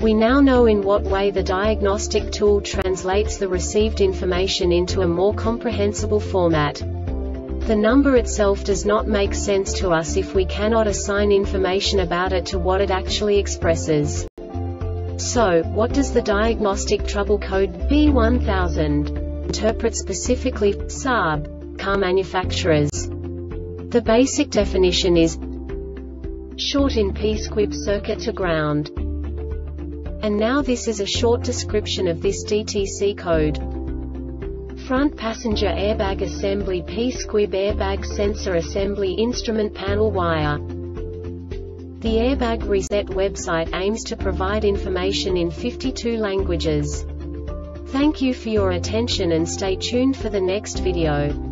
We now know in what way the diagnostic tool translates the received information into a more comprehensible format. The number itself does not make sense to us if we cannot assign information about it to what it actually expresses. So, what does the diagnostic trouble code B1000 interpret specifically Saab car manufacturers? The basic definition is short in P-squib circuit to ground. And now this is a short description of this DTC code. Front passenger airbag assembly P-squib airbag sensor assembly instrument panel wire. The Airbag Reset website aims to provide information in 52 languages. Thank you for your attention and stay tuned for the next video.